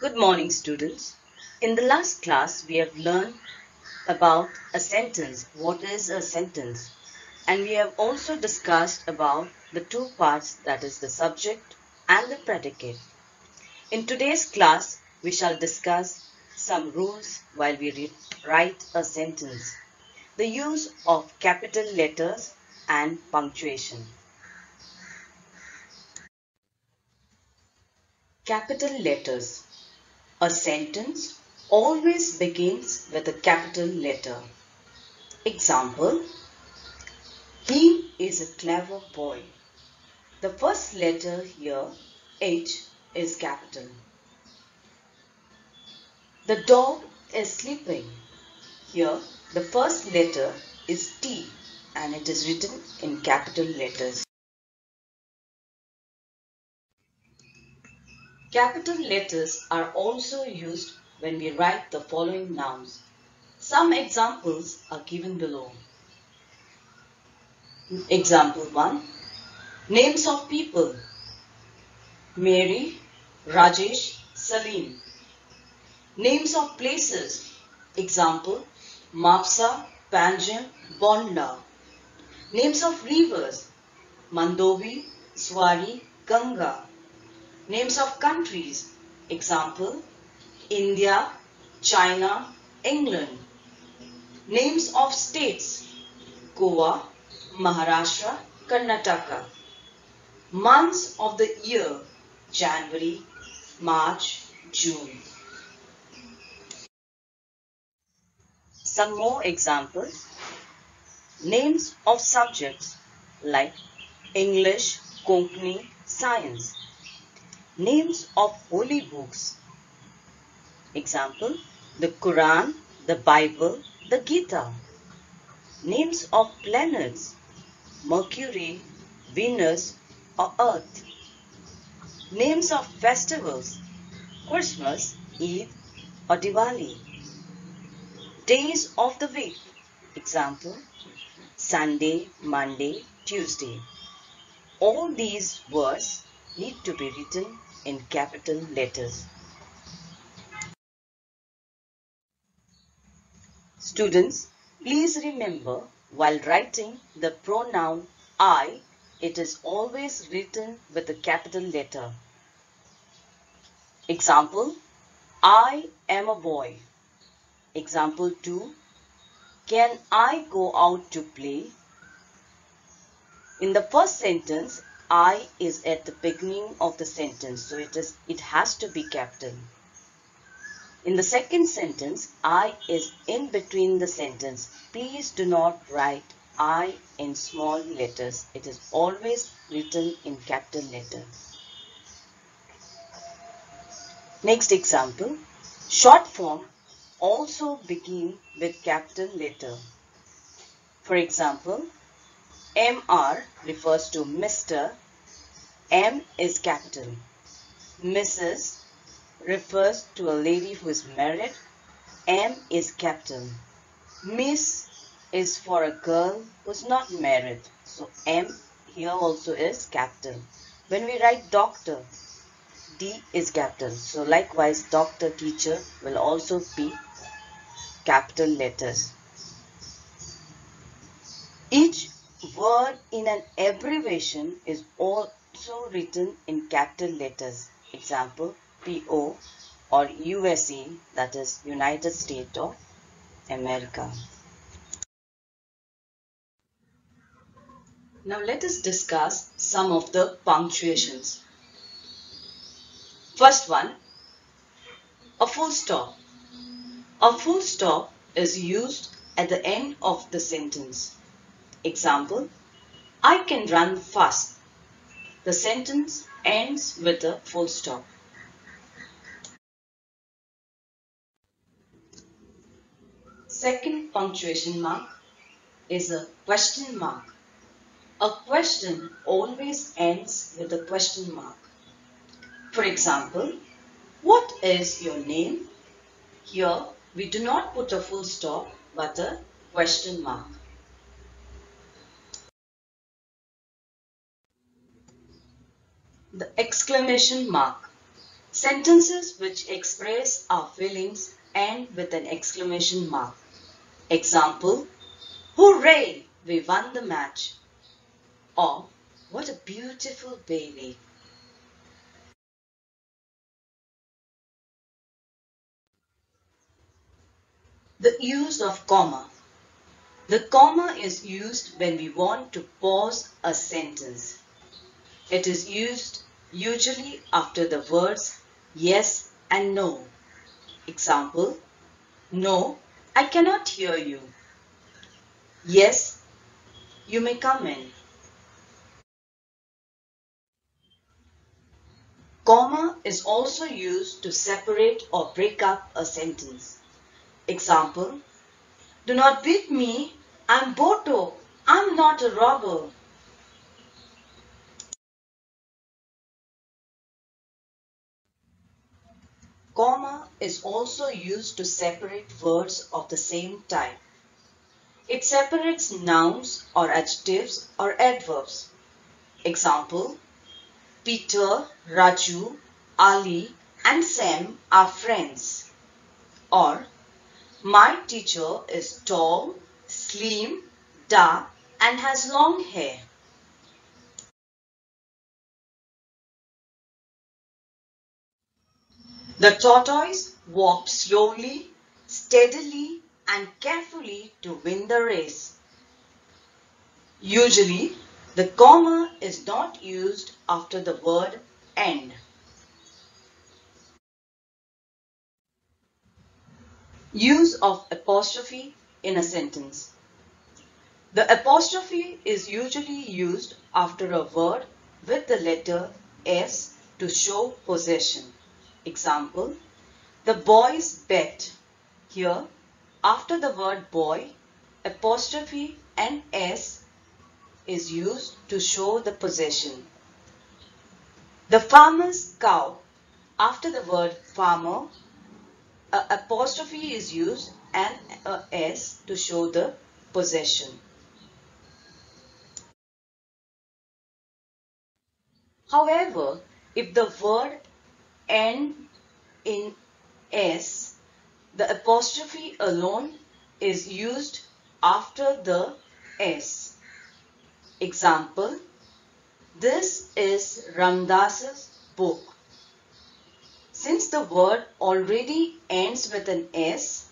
Good morning, students. In the last class, we have learned about a sentence. What is a sentence? And we have also discussed about the two parts that is the subject and the predicate. In today's class, we shall discuss some rules while we write a sentence. The use of capital letters and punctuation. Capital letters. A sentence always begins with a capital letter. Example He is a clever boy. The first letter here, H, is capital. The dog is sleeping. Here, the first letter is T and it is written in capital letters. Capital letters are also used when we write the following nouns. Some examples are given below. Example 1. Names of people. Mary, Rajesh, Salim. Names of places. Example, Mapsa, Panjim, Bondla. Names of rivers. Mandovi, Zuari, Ganga. Names of countries. Example, India, China, England. Names of states. Goa, Maharashtra, Karnataka. Months of the year. January, March, June. Some more examples. Names of subjects like English, Konkani, Science. Names of holy books. Example, the Quran, the Bible, the Gita. Names of planets, Mercury, Venus or Earth. Names of festivals, Christmas, Eid or Diwali. Days of the week, example, Sunday, Monday, Tuesday. All these words need to be written in capital letters. Students, please remember while writing the pronoun I, it is always written with a capital letter. Example, I am a boy. Example 2, can I go out to play? In the first sentence, I is at the beginning of the sentence, so it is it has to be capital. In the second sentence, I is in between the sentence. Please do not write I in small letters. It is always written in capital letters. Next example. Short form also begin with capital letter. For example, MR refers to Mr. M is capital. Mrs refers to a lady who is married. M is capital. Miss is for a girl who is not married. So M here also is capital. When we write doctor, D is capital. So likewise doctor teacher will also be capital letters. Each word in an abbreviation is also written in capital letters. Example, PO or USA, that is United States of America. Now let us discuss some of the punctuations. First one, a full stop. A full stop is used at the end of the sentence. Example, I can run fast. The sentence ends with a full stop. Second punctuation mark is a question mark. A question always ends with a question mark. For example, what is your name? Here we do not put a full stop but a question mark. The exclamation mark. Sentences which express our feelings end with an exclamation mark. Example, Hooray! We won the match. Or, what a beautiful baby. The use of comma. The comma is used when we want to pause a sentence. It is used usually after the words yes and no. Example, no, I cannot hear you. Yes, you may come in. Comma is also used to separate or break up a sentence. Example, do not beat me, I'm Boto, I'm not a robber. Comma is also used to separate words of the same type. It separates nouns or adjectives or adverbs. Example, Peter, Raju, Ali and Sam are friends. Or, my teacher is tall, slim, dark and has long hair. The tortoise walked slowly, steadily and carefully to win the race. Usually, the comma is not used after the word end. Use of apostrophe in a sentence. The apostrophe is usually used after a word with the letter S to show possession. Example, the boys bet. Here, after the word boy, apostrophe and S is used to show the possession. The farmer's cow, after the word farmer, apostrophe is used and a S to show the possession. However, if the word end in S, the apostrophe alone is used after the S. Example, this is Ramdas's book. Since the word already ends with an S,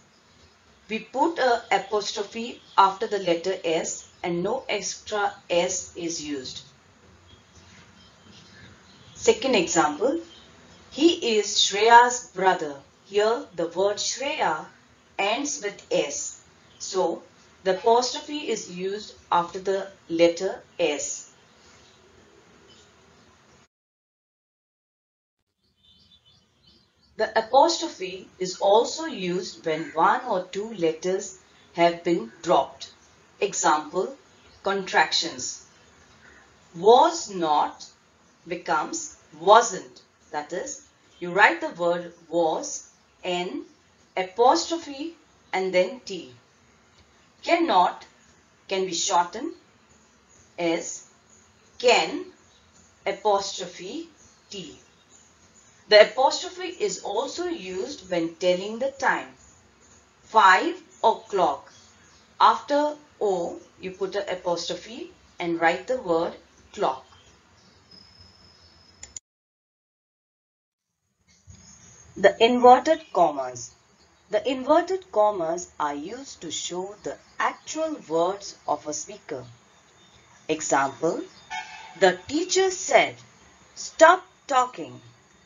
we put a apostrophe after the letter S and no extra S is used. Second example, he is Shreya's brother. Here the word Shreyas ends with S. So the apostrophe is used after the letter S. The apostrophe is also used when one or two letters have been dropped. Example, contractions. Was not becomes wasn't. That is, you write the word was, N, apostrophe and then T. Cannot can be shortened as can apostrophe T. The apostrophe is also used when telling the time. 5 o'clock. After O, you put an apostrophe and write the word clock. The inverted commas. The inverted commas are used to show the actual words of a speaker. Example, the teacher said, stop talking.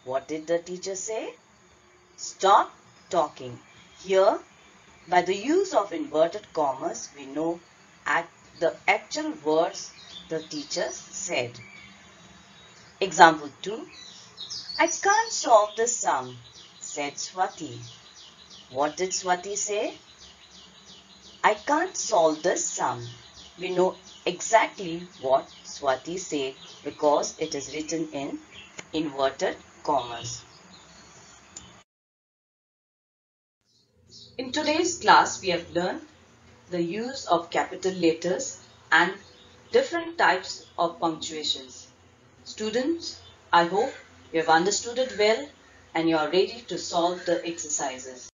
What did the teacher say? Stop talking. Here, by the use of inverted commas, we know at the actual words the teacher said. Example 2. I can't solve this sum, said Swati. What did Swati say? I can't solve this sum. We know exactly what Swati said because it is written in inverted commas. In today's class, we have learned the use of capital letters and different types of punctuations. Students, I hope you have understood it well and you are ready to solve the exercises.